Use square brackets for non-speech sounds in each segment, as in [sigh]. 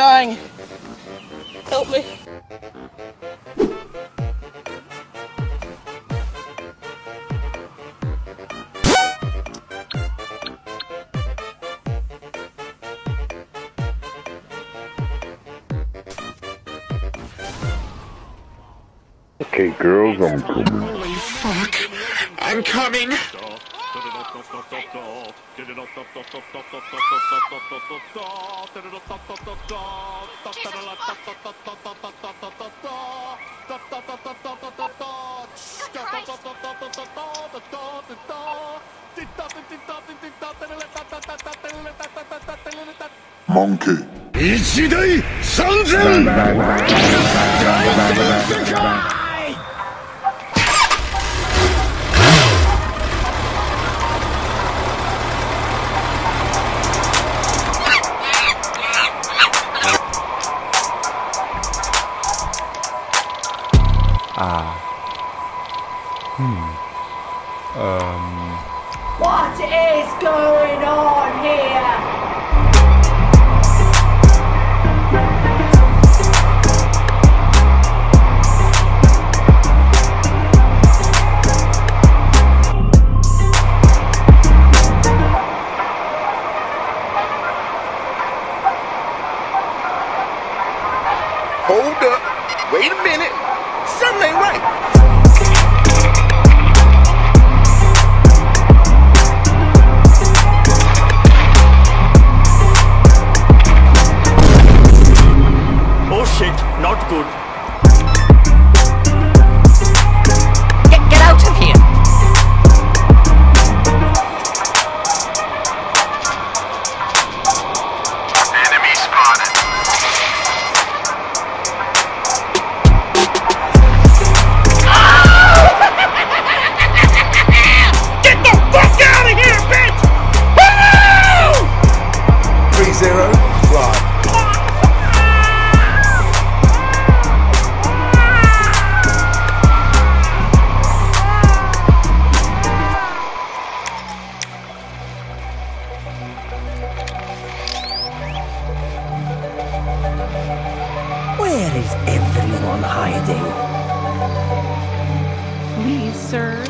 dying. Help me. Okay, girls, I'm coming. Holy fuck. I'm coming. モンキー一大三千大戦世界 on high day. Please, sir,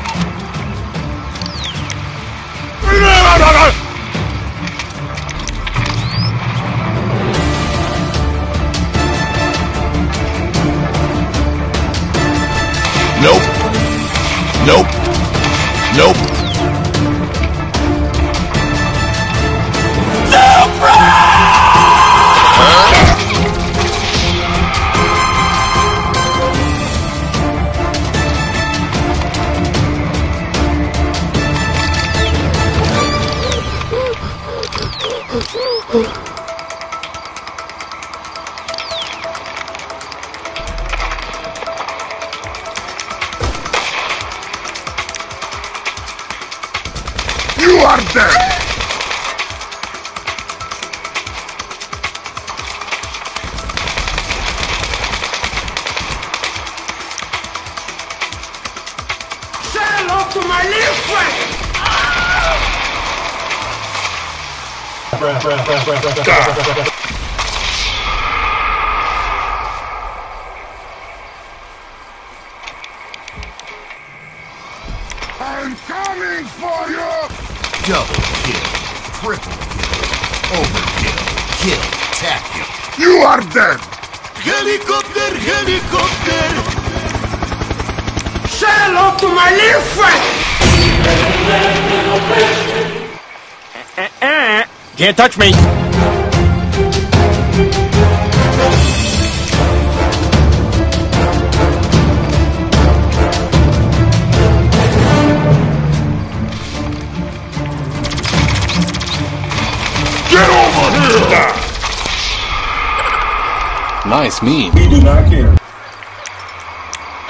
Nope. Nope. Oh. Say hello to my little friend! I'm Double kill, triple kill, overkill, kill, tackle. You are dead! Helicopter, helicopter! Say hello to my little friend! Eh, eh, eh. Can't touch me. Nice meme. We do not care.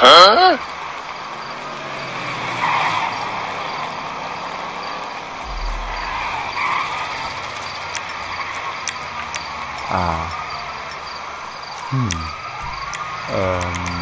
Huh? Paracopter,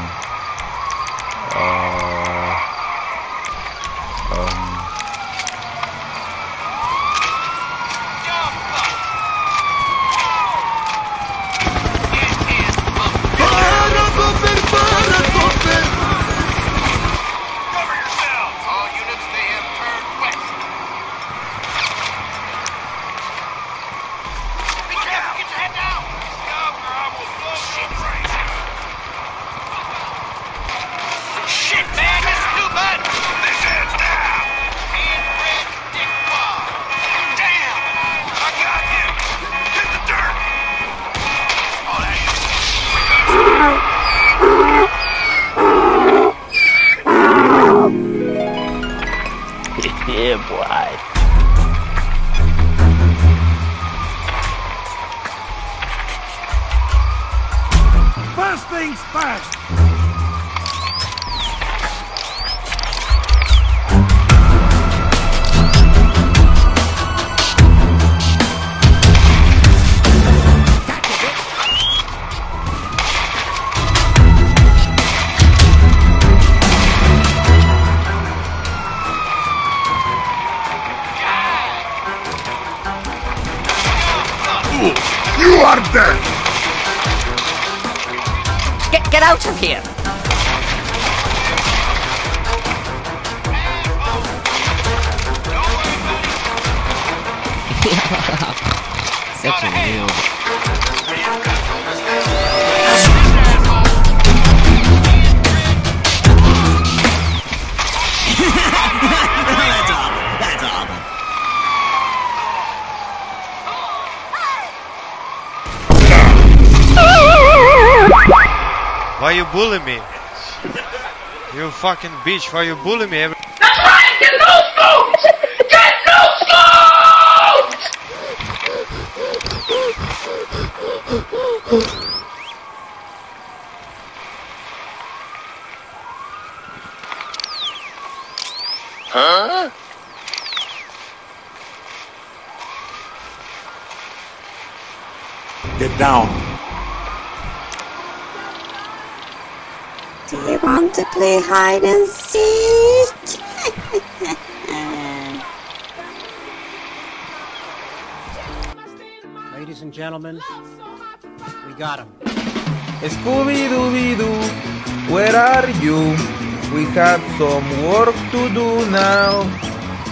First! You are dead! Get, get out of here! [laughs] Such a noob. Why you bully me? You fucking bitch, why you bully me every Huh? Get down. Do you want to play hide and seek? [laughs] Ladies and gentlemen, we got him. Scooby Dooby Doo, where are you? We have some work to do now.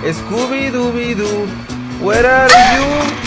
Scooby Dooby Doo, where are you?